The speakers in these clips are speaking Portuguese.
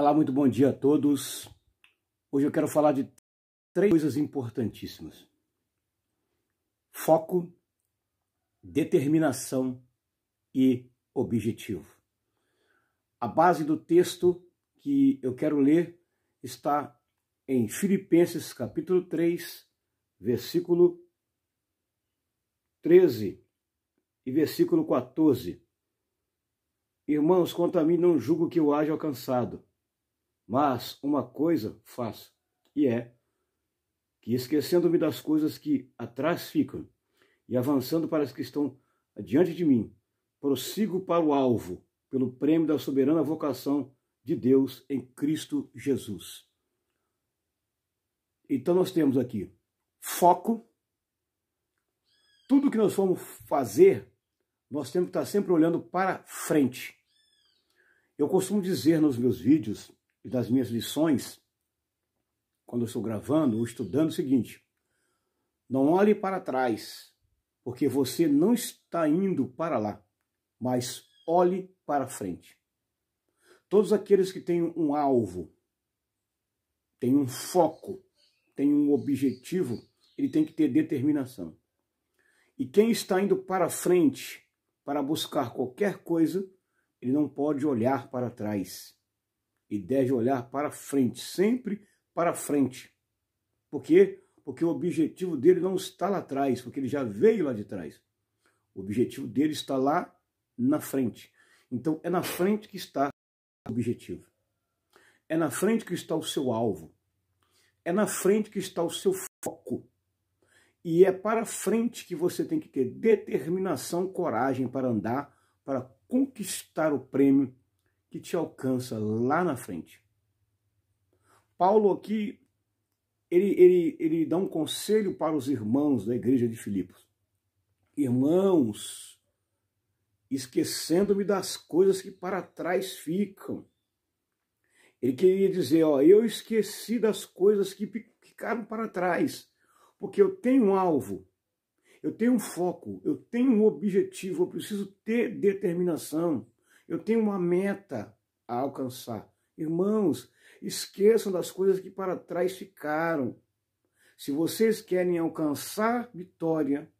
Olá, muito bom dia a todos. Hoje eu quero falar de três coisas importantíssimas: foco, determinação e objetivo. A base do texto que eu quero ler está em Filipenses capítulo 3, versículo 13 e versículo 14. Irmãos, quanto a mim não julgo que eu haja alcançado, mas uma coisa faço, e é que, esquecendo-me das coisas que atrás ficam e avançando para as que estão diante de mim, prossigo para o alvo, pelo prêmio da soberana vocação de Deus em Cristo Jesus. Então nós temos aqui foco. Tudo que nós formos fazer, nós temos que estar sempre olhando para frente. Eu costumo dizer nos meus vídeos e das minhas lições, quando eu estou gravando ou estudando, o seguinte: não olhe para trás, porque você não está indo para lá, mas olhe para frente. Todos aqueles que têm um alvo, têm um foco, têm um objetivo, ele tem que ter determinação. E quem está indo para frente para buscar qualquer coisa, ele não pode olhar para trás e deve olhar para frente, sempre para frente. Por quê? Porque o objetivo dele não está lá atrás, porque ele já veio lá de trás. O objetivo dele está lá na frente. Então é na frente que está o objetivo. É na frente que está o seu alvo. É na frente que está o seu foco. E é para frente que você tem que ter determinação, coragem para andar, para conquistar o prêmio que te alcança lá na frente. Paulo aqui, ele, ele, ele dá um conselho para os irmãos da igreja de Filipos. Irmãos, esquecendo-me das coisas que para trás ficam. Ele queria dizer, ó, eu esqueci das coisas que ficaram para trás, porque eu tenho um alvo, eu tenho um foco, eu tenho um objetivo, eu preciso ter determinação. Eu tenho uma meta a alcançar. Irmãos, esqueçam das coisas que para trás ficaram. Se vocês querem alcançar vitória,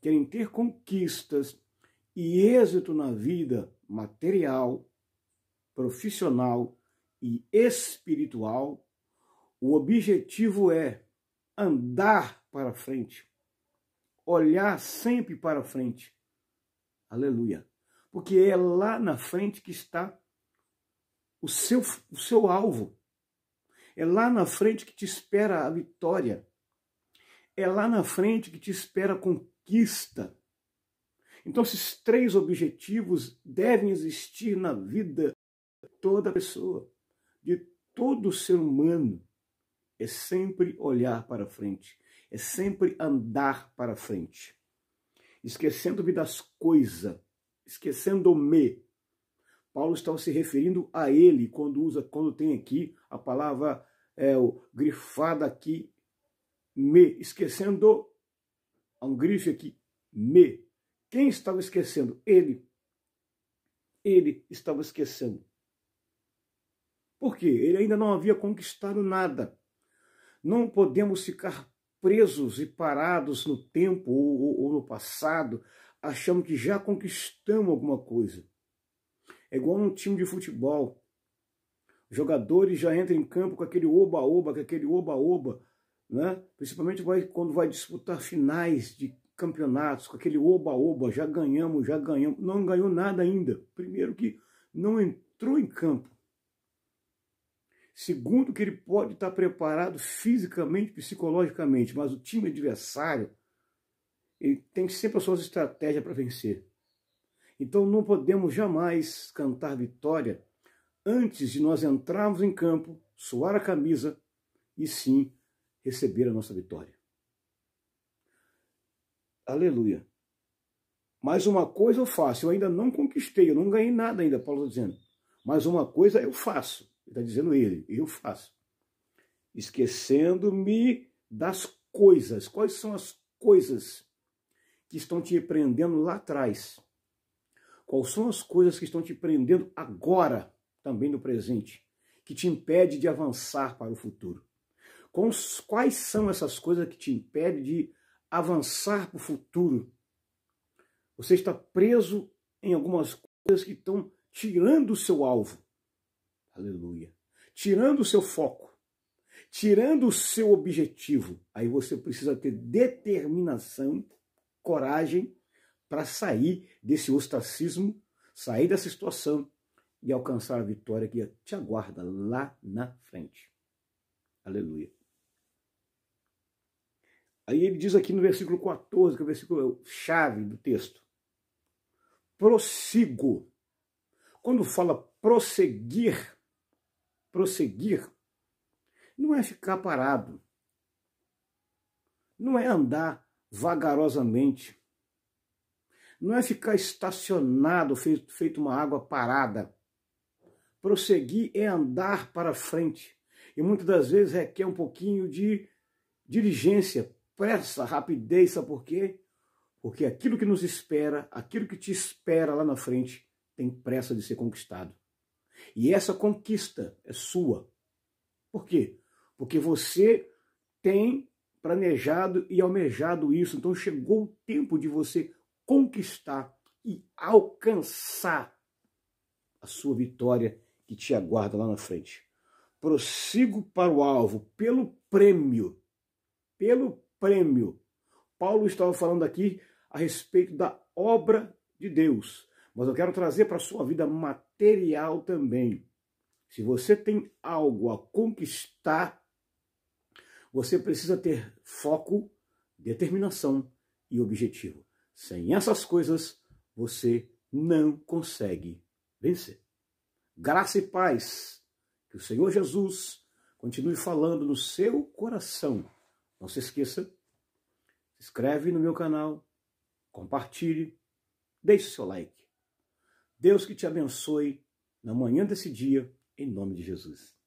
querem ter conquistas e êxito na vida material, profissional e espiritual, o objetivo é andar para frente, olhar sempre para frente. Aleluia porque é lá na frente que está o seu, o seu alvo. É lá na frente que te espera a vitória. É lá na frente que te espera a conquista. Então, esses três objetivos devem existir na vida de toda pessoa, de todo ser humano. É sempre olhar para frente, é sempre andar para frente, esquecendo-me das coisas esquecendo-me. Paulo está se referindo a ele quando usa, quando tem aqui a palavra é, o, grifada aqui, me, esquecendo, há um grife aqui, me. Quem estava esquecendo? Ele. Ele estava esquecendo. Por quê? Ele ainda não havia conquistado nada. Não podemos ficar presos e parados no tempo ou, ou, ou no passado, achamos que já conquistamos alguma coisa. É igual um time de futebol. Os jogadores já entram em campo com aquele oba-oba, com aquele oba-oba, né? principalmente vai, quando vai disputar finais de campeonatos, com aquele oba-oba, já ganhamos, já ganhamos. Não ganhou nada ainda. Primeiro que não entrou em campo. Segundo que ele pode estar preparado fisicamente, psicologicamente, mas o time adversário ele tem sempre as suas estratégias para vencer. Então não podemos jamais cantar vitória antes de nós entrarmos em campo, suar a camisa e sim receber a nossa vitória. Aleluia. Mas uma coisa eu faço, eu ainda não conquistei, eu não ganhei nada ainda, Paulo está dizendo. Mas uma coisa eu faço, está dizendo ele, eu faço. Esquecendo-me das coisas. Quais são as coisas que estão te prendendo lá atrás? Quais são as coisas que estão te prendendo agora, também no presente? que te impede de avançar para o futuro? Quais são essas coisas que te impedem de avançar para o futuro? Você está preso em algumas coisas que estão tirando o seu alvo. Aleluia. Tirando o seu foco. Tirando o seu objetivo. Aí você precisa ter determinação, coragem para sair desse ostracismo, sair dessa situação e alcançar a vitória que te aguarda lá na frente. Aleluia. Aí ele diz aqui no versículo 14, que é o versículo chave do texto. Prossigo. Quando fala prosseguir, prosseguir, não é ficar parado. Não é andar vagarosamente. Não é ficar estacionado, feito, feito uma água parada. Prosseguir é andar para frente. E muitas das vezes requer um pouquinho de diligência, pressa, rapidez, sabe por quê? Porque aquilo que nos espera, aquilo que te espera lá na frente, tem pressa de ser conquistado. E essa conquista é sua. Por quê? Porque você tem planejado e almejado isso. Então chegou o tempo de você conquistar e alcançar a sua vitória que te aguarda lá na frente. Prossigo para o alvo pelo prêmio, pelo prêmio. Paulo estava falando aqui a respeito da obra de Deus, mas eu quero trazer para a sua vida material também. Se você tem algo a conquistar, você precisa ter foco, determinação e objetivo. Sem essas coisas, você não consegue vencer. Graça e paz. Que o Senhor Jesus continue falando no seu coração não se esqueça, se inscreve no meu canal, compartilhe, deixe seu like. Deus que te abençoe na manhã desse dia, em nome de Jesus.